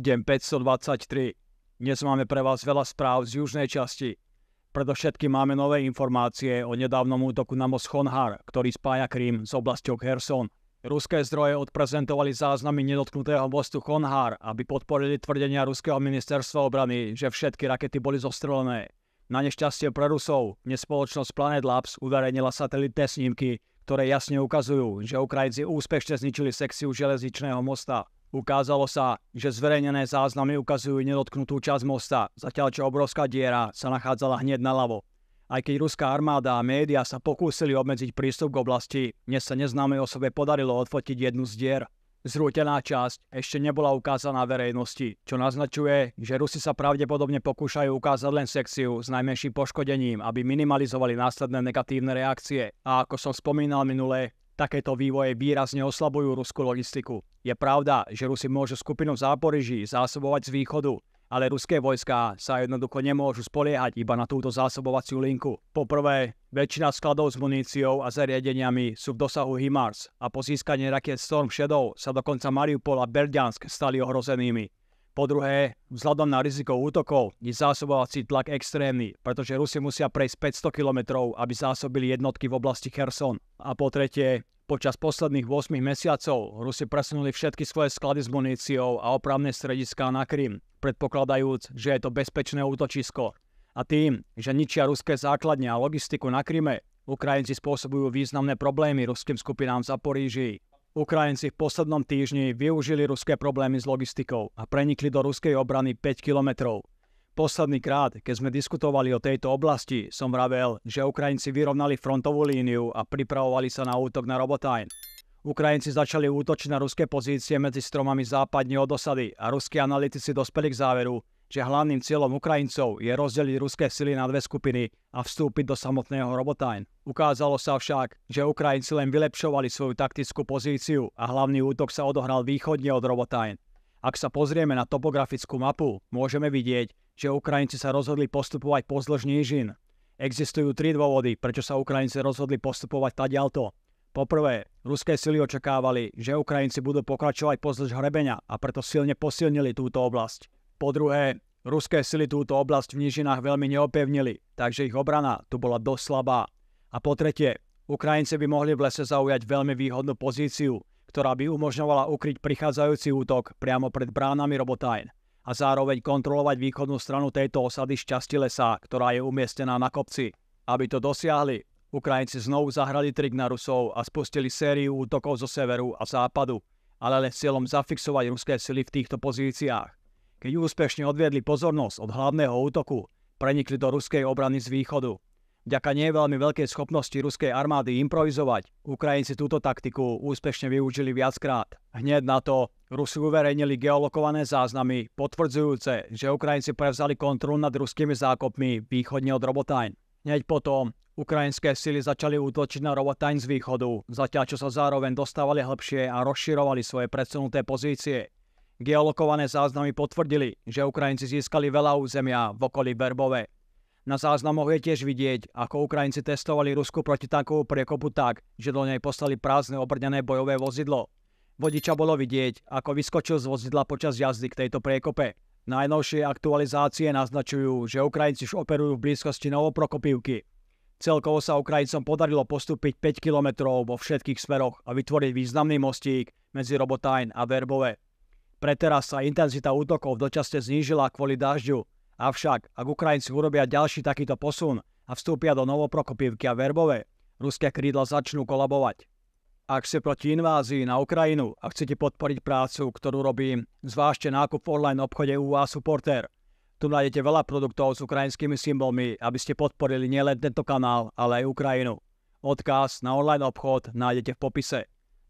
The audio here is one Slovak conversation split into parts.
Deň 523. Dnes máme pre vás veľa správ z južnej časti. Predovšetkým máme nové informácie o nedávnom útoku na most Chonhar, ktorý spája Krím s oblasťou Kherson. Ruské zdroje odprezentovali záznamy nedotknutého mostu Chonhar, aby podporili tvrdenia ruského ministerstva obrany, že všetky rakety boli zostrelené. Na nešťastie pre Rusov dnes spoločnosť Planet Labs uverejnila satelitné snímky, ktoré jasne ukazujú, že Ukrajinci úspešne zničili sekciu železničného mosta. Ukázalo sa, že zverejnené záznamy ukazujú nedotknutú časť mosta, zatiaľ čo obrovská diera sa nachádzala hneď naľavo. Aj keď ruská armáda a média sa pokúsili obmedziť prístup k oblasti, dnes sa neznámej osobe podarilo odfotiť jednu z dier. Zrútená časť ešte nebola ukázaná verejnosti, čo naznačuje, že Rusi sa pravdepodobne pokúšajú ukázať len sekciu s najmenším poškodením, aby minimalizovali následné negatívne reakcie. A ako som spomínal minule, Takéto vývoje výrazne oslabujú ruskú logistiku. Je pravda, že Rusi môžu skupinu v Záporiží zásobovať z východu, ale ruské vojská sa jednoducho nemôžu spoliehať iba na túto zásobovaciu linku. Poprvé, väčšina skladov s muníciou a zariadeniami sú v dosahu HIMARS a po získaní raket Storm Shadow sa dokonca Mariupol a Berďansk stali ohrozenými. Po druhé, vzhľadom na riziko útokov je zásobovací tlak extrémny, pretože Rusi musia prejsť 500 km, aby zásobili jednotky v oblasti Kherson. A po tretie, Počas posledných 8 mesiacov Rusi presunuli všetky svoje sklady s muníciou a opravné strediská na Krym, predpokladajúc, že je to bezpečné útočisko. A tým, že ničia ruské základne a logistiku na Kryme, Ukrajinci spôsobujú významné problémy ruským skupinám v Zaporížii. Ukrajinci v poslednom týždni využili ruské problémy s logistikou a prenikli do ruskej obrany 5 kilometrov. Posledný krát, keď sme diskutovali o tejto oblasti, som vravel, že Ukrajinci vyrovnali frontovú líniu a pripravovali sa na útok na Robotajn. Ukrajinci začali útočiť na ruské pozície medzi stromami západne od osady a ruskí analytici dospeli k záveru, že hlavným cieľom Ukrajincov je rozdeliť ruské sily na dve skupiny a vstúpiť do samotného Robotajn. Ukázalo sa však, že Ukrajinci len vylepšovali svoju taktickú pozíciu a hlavný útok sa odohral východne od Robotajn. Ak sa pozrieme na topografickú mapu, môžeme vidieť, že Ukrajinci sa rozhodli postupovať pozdĺž nížin. Existujú tri dôvody, prečo sa Ukrajinci rozhodli postupovať tadialto. Poprvé, ruské sily očakávali, že Ukrajinci budú pokračovať pozdĺž hrebenia a preto silne posilnili túto oblasť. Po druhé, ruské sily túto oblasť v nížinách veľmi neopevnili, takže ich obrana tu bola dosť slabá. A po tretie, Ukrajinci by mohli v lese zaujať veľmi výhodnú pozíciu, ktorá by umožňovala ukryť prichádzajúci útok priamo pred bránami Robotajn a zároveň kontrolovať východnú stranu tejto osady z časti lesa, ktorá je umiestnená na kopci. Aby to dosiahli, Ukrajinci znovu zahrali trik na Rusov a spustili sériu útokov zo severu a západu, ale len cieľom zafixovať ruské sily v týchto pozíciách. Keď úspešne odviedli pozornosť od hlavného útoku, prenikli do ruskej obrany z východu. Vďaka nie veľmi veľkej schopnosti ruskej armády improvizovať, Ukrajinci túto taktiku úspešne využili viackrát. Hneď na to Rusi uverejnili geolokované záznamy, potvrdzujúce, že Ukrajinci prevzali kontrolu nad ruskými zákopmi východne od Robotajn. Hneď potom ukrajinské sily začali útočiť na Robotajn z východu, zatiaľ čo sa zároveň dostávali hlbšie a rozširovali svoje predsunuté pozície. Geolokované záznamy potvrdili, že Ukrajinci získali veľa územia v okolí Berbove. Na záznamoch je tiež vidieť, ako Ukrajinci testovali Rusku protitankovú priekopu tak, že do nej poslali prázdne obrnené bojové vozidlo. Vodiča bolo vidieť, ako vyskočil z vozidla počas jazdy k tejto priekope. Najnovšie aktualizácie naznačujú, že Ukrajinci už operujú v blízkosti Novoprokopivky. Celkovo sa Ukrajincom podarilo postúpiť 5 kilometrov vo všetkých smeroch a vytvoriť významný mostík medzi Robotajn a Verbove. Preteraz sa intenzita útokov dočasne znížila kvôli dažďu, Avšak, ak Ukrajinci urobia ďalší takýto posun a vstúpia do Novoprokopivky a Verbové, ruské krídla začnú kolabovať. Ak ste proti invázii na Ukrajinu a chcete podporiť prácu, ktorú robím, zvážte nákup v online obchode UA Supporter. Tu nájdete veľa produktov s ukrajinskými symbolmi, aby ste podporili nielen tento kanál, ale aj Ukrajinu. Odkaz na online obchod nájdete v popise.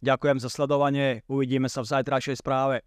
Ďakujem za sledovanie, uvidíme sa v zajtrajšej správe.